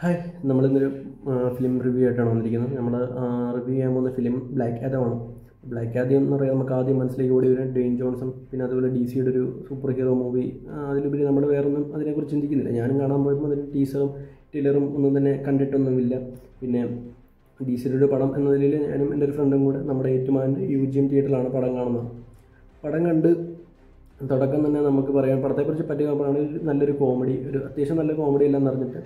Hi. നമ്മളിന്നൊരു film review ആയിട്ടാണ് വന്നിരിക്കുന്നത്. നമ്മൾ റിവ്യൂ ചെയ്യാൻ പോകുന്ന ഫിലിം ബ്ലാക്ക് ആദമാണ് ബ്ലാക്ക് ആദ്യം എന്ന് പറയുക നമുക്ക് ആദ്യം മനസ്സിലേക്ക് ഓടി വരും ഡെയിൻ ജോൺസൺ പിന്നെ അതുപോലെ ഡി സിയുടെ ഒരു സൂപ്പർ ഹീറോ മൂവി അതിലുപരി നമ്മൾ വേറൊന്നും അതിനെക്കുറിച്ച് ചിന്തിക്കുന്നില്ല. ഞാനും കാണാൻ പോയപ്പോൾ അതിന്റെ ടീസറും ട്രെയിലറും ഒന്നും തന്നെ കണ്ടിട്ടൊന്നുമില്ല. പിന്നെ ഡി സിയുടെ ഒരു പടം എന്ന നിലയിൽ ഞാനും എന്റെ ഒരു ഫ്രണ്ടും കൂടെ നമ്മുടെ ഏറ്റുമാന്റെ യു ജി എം തിയേറ്ററിലാണ് പടം കാണുന്നത്. പടം കണ്ട് തുടക്കം തന്നെ നമുക്ക് പറയാം പടത്തെക്കുറിച്ച് പറ്റിയ പടമാണ് നല്ലൊരു കോമഡി ഒരു അത്യാവശ്യം നല്ല കോമഡി എല്ലാം നിറഞ്ഞിട്ട്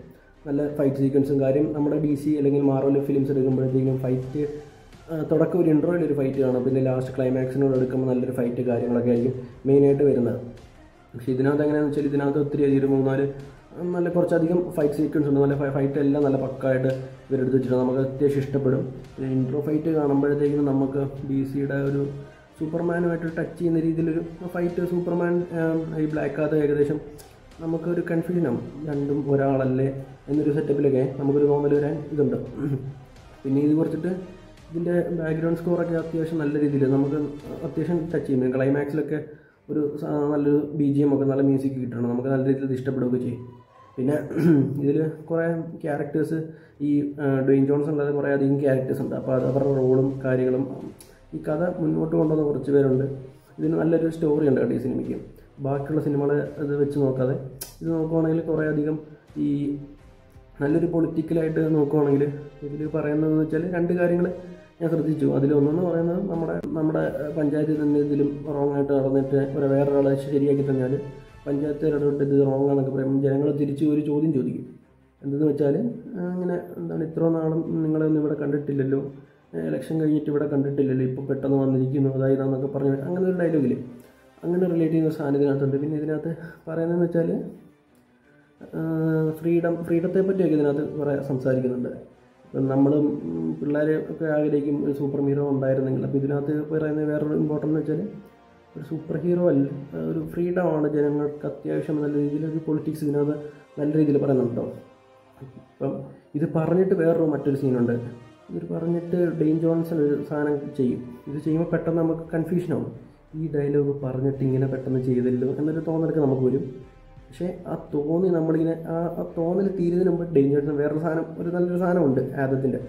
നല്ല ഫൈറ്റ് സീക്വൻസും കാര്യം നമ്മുടെ ഡി സി അല്ലെങ്കിൽ മാർവൽ ഫിലിംസ് എടുക്കുമ്പോഴത്തേക്കും ഫൈറ്റ് തുടക്കം ഒരു ഇൻട്രോയിൽ ഒരു ഫൈറ്റ് കാണും. പിന്നെ ലാസ്റ്റ് ക്ലൈമാക്സിനോട് എടുക്കുമ്പോൾ നല്ലൊരു ഫൈറ്റ് കാര്യങ്ങളൊക്കെ ആയിരിക്കും മെയിനായിട്ട് വരുന്നത്. പക്ഷേ ഇതിനകത്ത് എങ്ങനെയാണെന്ന് വെച്ചാൽ ഇതിനകത്ത് ഒത്തിരി അധികം മൂന്നാൽ നല്ല കുറച്ചധികം ഫൈറ്റ് സീക്വൻസ് ഉണ്ട്. നല്ല ഫൈറ്റ് എല്ലാം നല്ല പക്കായിട്ട് ഇവരെടുത്ത് വെച്ചിട്ട് നമുക്ക് അത്യാവശ്യം ഇഷ്ടപ്പെടും. പിന്നെ ഇൻട്രോ ഫൈറ്റ് കാണുമ്പോഴത്തേക്കും നമുക്ക് ഡി സിയുടെ ഒരു സൂപ്പർമാനുമായിട്ട് ടച്ച് ചെയ്യുന്ന രീതിയിലൊരു ഫൈറ്റ് സൂപ്പർമാൻ ഈ ബ്ലാക്ക് ആത്ത് ഏകദേശം നമുക്കൊരു കൺഫ്യൂഷനാവും രണ്ടും ഒരാളല്ലേ എന്നൊരു സെറ്റപ്പിലൊക്കെ നമുക്കൊരു തോന്നൽ വരാൻ ഇതുണ്ട്. പിന്നെ ഇത് കുറച്ചിട്ട് ഇതിന്റെ ബാക്ക്ഗ്രൗണ്ട് സ്കോറൊക്കെ അത്യാവശ്യം നല്ല രീതിയിൽ നമുക്ക് അത്യാവശ്യം ടച്ച് ചെയ്യും ക്ലൈമാക്സിലൊക്കെ ഒരു നല്ലൊരു ബി ജി എം ഒക്കെ നല്ല മ്യൂസിക് കിട്ടണം. നമുക്ക് നല്ല രീതിയിൽ ഇത് ഇഷ്ടപ്പെടുകയൊക്കെ ചെയ്യും. പിന്നെ ഇതിൽ കുറേ ക്യാരക്ടേഴ്സ് ഈ ഡെയിൻ ജോൺസ് അല്ലാതെ കുറേ അധികം ക്യാരക്ടേഴ്സ് ഉണ്ട്. അപ്പോൾ അത് അവരുടെ റോളും കാര്യങ്ങളും ഈ കഥ മുന്നോട്ട് കൊണ്ടുവന്ന കുറച്ച് പേരുണ്ട്. ഇതിന് നല്ലൊരു സ്റ്റോറി ഉണ്ട് കേട്ടോ ഈ സിനിമയ്ക്ക് ബാക്കിയുള്ള സിനിമകളെ അത് വെച്ച് നോക്കാതെ. ഇത് നോക്കുവാണെങ്കിൽ കുറേ അധികം ഈ നല്ലൊരു പൊളിറ്റിക്കലായിട്ട് നോക്കുവാണെങ്കിൽ ഇതിൽ പറയുന്നതെന്ന് വെച്ചാൽ രണ്ട് കാര്യങ്ങൾ ഞാൻ ശ്രദ്ധിച്ചു. അതിലൊന്നെന്ന് പറയുന്നത് നമ്മുടെ നമ്മുടെ പഞ്ചായത്തിൽ തന്നെ ഇതിലും റോങ് ആയിട്ട് നടന്നിട്ട് ഒരു വേറൊരാളെ ശരിയാക്കി തന്നാൽ പഞ്ചായത്ത് ഇടപെട്ട് ഇത് റോങ് ആണെന്നൊക്കെ പറയുമ്പോൾ ജനങ്ങൾ തിരിച്ച് ഒരു ചോദ്യം ചോദിക്കും. എന്തെന്ന് വെച്ചാൽ ഇങ്ങനെ എന്താണ് ഇത്ര നാളും നിങ്ങളൊന്നും ഇവിടെ കണ്ടിട്ടില്ലല്ലോ? ഇലക്ഷൻ കഴിഞ്ഞിട്ട് ഇവിടെ കണ്ടിട്ടില്ലല്ലോ? ഇപ്പോൾ പെട്ടെന്ന് വന്നിരിക്കുന്നു അതായതാന്നൊക്കെ പറഞ്ഞു അങ്ങനെ ഒരു ഡയലോഗിൽ അങ്ങനെ റിലേറ്റ് ചെയ്യുന്ന സാധനം ഇതിനകത്തുണ്ട് പിന്നെ ഇതിനകത്ത് പറയുന്നതെന്ന് വെച്ചാൽ ഫ്രീഡം ഫ്രീഡത്തെ പറ്റിയൊക്കെ ഇതിനകത്ത് കുറേ സംസാരിക്കുന്നുണ്ട്. നമ്മൾ പിള്ളേർ ഒക്കെ ആഗ്രഹിക്കും ഒരു സൂപ്പർ ഹീറോ ഉണ്ടായിരുന്നെങ്കിൽ. അപ്പോൾ ഇതിനകത്ത് പറയുന്നത് വേറൊരു ഇമ്പോർട്ടന്റ് വെച്ചാൽ ഒരു സൂപ്പർ ഹീറോ അല്ല ഒരു ഫ്രീഡം ആണ് ജനങ്ങൾക്ക് അത്യാവശ്യം നല്ല രീതിയിൽ ഒരു പൊളിറ്റിക്സ് ഇതിനകത്ത് നല്ല രീതിയിൽ പറയുന്നുണ്ടോ? ഇപ്പം ഇത് പറഞ്ഞിട്ട് വേറൊരു മറ്റൊരു സീനുണ്ട് ഇത് പറഞ്ഞിട്ട് ഡെയിൻ ജോൺസൺ ഒരു സാധനം ചെയ്യും. ഇത് ചെയ്യുമ്പോൾ പെട്ടെന്ന് നമുക്ക് കൺഫ്യൂഷനാവും ഈ ഡയലോഗ് പറഞ്ഞിട്ട് ഇങ്ങനെ പെട്ടെന്ന് ചെയ്തല്ലോ എന്നൊരു തോന്നലൊക്കെ നമുക്ക് വരും. പക്ഷേ ആ തോന്നി നമ്മളിങ്ങനെ ആ ആ തോന്നൽ തീരുന്നതിന് മുമ്പ് ജോൺസൺ വേറൊരു സാധനം ഒരു നല്ലൊരു സാധനമുണ്ട് ആദത്തിന്റെ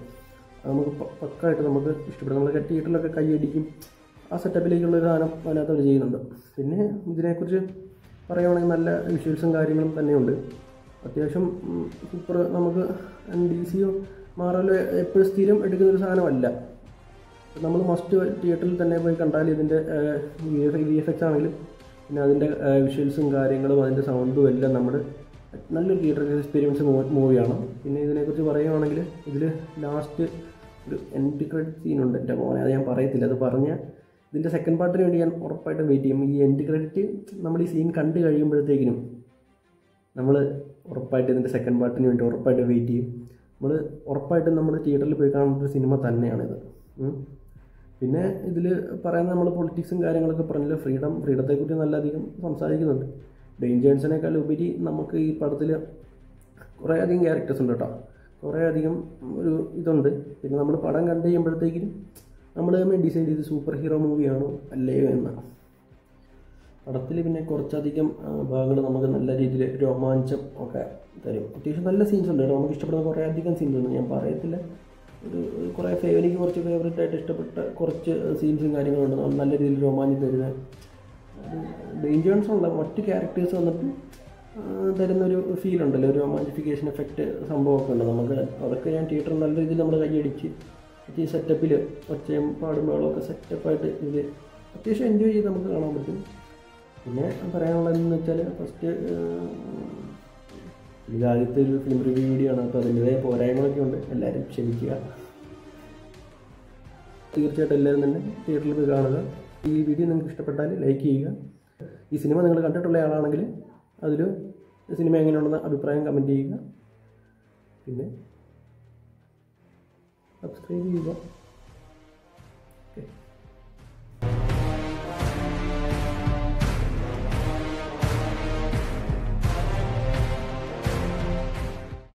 നമുക്ക് പക്കായിട്ട് നമുക്ക് ഇഷ്ടപ്പെടും. നമ്മൾ തിയേറ്ററിലൊക്കെ കൈയടിക്കും ആ സെറ്റപ്പിലേക്കുള്ള ഒരു സാധനം അതിനകത്ത് അവർ ചെയ്യുന്നുണ്ട്. പിന്നെ ഇതിനെക്കുറിച്ച് പറയുകയാണെങ്കിൽ നല്ല വിഷ്വൽസും കാര്യങ്ങളും തന്നെയുണ്ട്. അത്യാവശ്യം സൂപ്പർ നമുക്ക് ഡി സിയോ മാറലോ എപ്പോഴും സ്ഥിരം എടുക്കുന്നൊരു സാധനമല്ല. നമ്മൾ മസ്റ്റ് തിയേറ്ററിൽ തന്നെ പോയി കണ്ടാൽ ഇതിന്റെ വി എഫ് എക്സ് ആണെങ്കിലും പിന്നെ അതിന്റെ വിഷ്വൽസും കാര്യങ്ങളും അതിന്റെ സൗണ്ടും എല്ലാം നമ്മൾ നല്ലൊരു തിയേറ്റർ എക്സ്പീരിയൻസ് മൂവിയാണ് പിന്നെ ഇതിനെക്കുറിച്ച് പറയുകയാണെങ്കിൽ ഇതിൽ ലാസ്റ്റ് ഒരു എൻഡ് ക്രെഡിറ്റ് സീനുണ്ട് എന്റെ മോനെ. അത് ഞാൻ പറയത്തില്ല. അത് പറഞ്ഞാൽ ഇതിന്റെ സെക്കൻഡ് പാർട്ടിന് വേണ്ടി ഞാൻ ഉറപ്പായിട്ടും വെയിറ്റ് ചെയ്യും. ഈ എൻഡ് ക്രെഡിറ്റ് നമ്മൾ ഈ സീൻ കണ്ടു കഴിയുമ്പോഴത്തേക്കിനും നമ്മൾ ഉറപ്പായിട്ട് ഇതിന്റെ സെക്കൻഡ് പാർട്ടിന് വേണ്ടി ഉറപ്പായിട്ട് വെയിറ്റ് ചെയ്യും. നമ്മൾ ഉറപ്പായിട്ടും നമ്മൾ തിയേറ്ററിൽ പോയി കാണുന്ന ഒരു സിനിമ തന്നെയാണിത്. പിന്നെ ഇതിൽ പറയുന്ന നമ്മൾ പൊളിറ്റിക്സും കാര്യങ്ങളൊക്കെ പറഞ്ഞില്ല? ഫ്രീഡം ഫ്രീഡത്തെക്കുറിച്ച് നല്ല അധികം സംസാരിക്കുന്നുണ്ട്. ഡെയിൻ ഉപരി നമുക്ക് ഈ പടത്തിൽ കുറേ അധികം ക്യാരക്ടേഴ്സ് ഉണ്ട് കേട്ടോ കുറേ അധികം ഒരു ഇതുണ്ട്. പിന്നെ നമ്മൾ പടം കണ്ടു കഴിയുമ്പോഴത്തേക്കും നമ്മൾ തന്നെ ഡിസൈൻ ചെയ്ത് സൂപ്പർ ഹീറോ മൂവിയാണോ അല്ലയോ എന്ന്. പടത്തിൽ പിന്നെ കുറച്ചധികം ഭാഗങ്ങൾ നമുക്ക് നല്ല രീതിയിൽ രോമാഞ്ചം ഒക്കെ തരും. അത്യാവശ്യം നല്ല സീൻസ് ഉണ്ട് നമുക്ക് ഇഷ്ടപ്പെടുന്ന കുറേ അധികം സീൻസ് ഉണ്ട്. ഞാൻ പറയത്തില്ല. ഒരു കുറേ എനിക്ക് കുറച്ച് ഫേവറേറ്റ് ആയിട്ട് ഇഷ്ടപ്പെട്ട കുറച്ച് സീൻസും കാര്യങ്ങളുണ്ട്. നല്ല രീതിയിൽ രോമാഞ്ചം തരുന്ന ഡേഞ്ചേഴ്സ് ഉള്ള മറ്റ് ക്യാരക്ടേഴ്സ് വന്നിട്ട് തരുന്നൊരു ഫീൽ ഉണ്ടല്ലോ. ഒരു റൊമാന്റിഫിക്കേഷൻ എഫക്റ്റ് സംഭവമൊക്കെ ഉണ്ട്. നമുക്ക് അതൊക്കെ ഞാൻ തിയേറ്ററിൽ നല്ല രീതിയിൽ നമ്മൾ കൈയടിച്ച് ഈ സെറ്റപ്പിൽ ഒച്ചയും പാടും ബഹളമൊക്കെ സെറ്റപ്പായിട്ട് ഇത് അത്യാവശ്യം എൻജോയ് ചെയ്ത് നമുക്ക് കാണാൻ പറ്റും. പിന്നെ പറയാനുള്ളതെന്ന് വെച്ചാൽ ഫസ്റ്റ് ഇത് ആദ്യത്തെ ഒരു ഫിലിം റിവ്യൂ വീഡിയോ ആണ് അപ്പോൾ അതിന്റെതായ പോരായ്മകളൊക്കെ ഉണ്ട്. എല്ലാവരും ക്ഷമിക്കുക. തീർച്ചയായിട്ടും എല്ലാവരും തന്നെ തിയേറ്ററിൽ പോയി കാണുക. ഈ വീഡിയോ നിങ്ങൾക്ക് ഇഷ്ടപ്പെട്ടാൽ ലൈക്ക് ചെയ്യുക. ഈ സിനിമ നിങ്ങൾ കണ്ടിട്ടുള്ള ആളാണെങ്കിൽ അതിൽ സിനിമ എങ്ങനെയുണ്ടെന്ന് അഭിപ്രായം കമന്റ് ചെയ്യുക. പിന്നെ സബ്സ്ക്രൈബ് ചെയ്യുക.